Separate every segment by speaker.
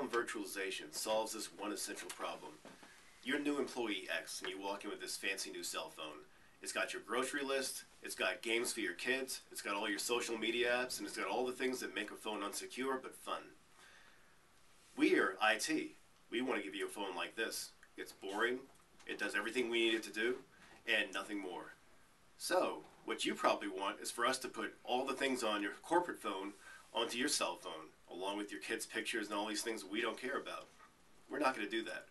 Speaker 1: virtualization solves this one essential problem. You're new employee X and you walk in with this fancy new cell phone. It's got your grocery list, it's got games for your kids, it's got all your social media apps, and it's got all the things that make a phone unsecure but fun. We are IT. We want to give you a phone like this. It's boring, it does everything we need it to do, and nothing more. So, what you probably want is for us to put all the things on your corporate phone onto your cell phone, along with your kids' pictures and all these things we don't care about. We're not going to do that.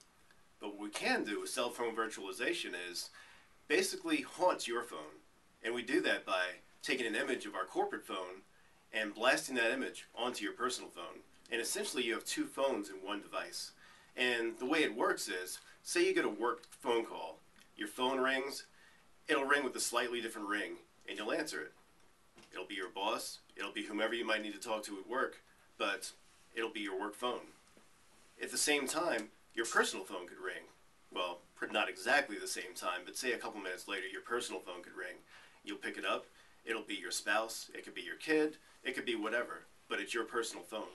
Speaker 1: But what we can do with cell phone virtualization is basically haunt your phone. And we do that by taking an image of our corporate phone and blasting that image onto your personal phone. And essentially, you have two phones in one device. And the way it works is say you get a work phone call, your phone rings, it'll ring with a slightly different ring, and you'll answer it. It'll be your boss, it'll be whomever you might need to talk to at work, but it'll be your work phone. At the same time, your personal phone could ring. Well, not exactly the same time, but say a couple minutes later, your personal phone could ring. You'll pick it up, it'll be your spouse, it could be your kid, it could be whatever, but it's your personal phone.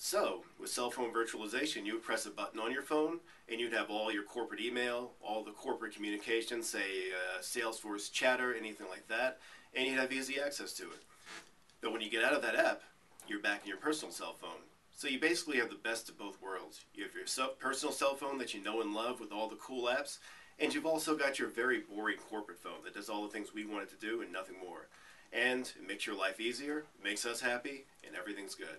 Speaker 1: So, with cell phone virtualization, you would press a button on your phone and you'd have all your corporate email, all the corporate communication, say uh, Salesforce chatter, anything like that, and you'd have easy access to it. But when you get out of that app, you're back in your personal cell phone. So you basically have the best of both worlds. You have your personal cell phone that you know and love with all the cool apps, and you've also got your very boring corporate phone that does all the things we want it to do and nothing more. And it makes your life easier, makes us happy, and everything's good.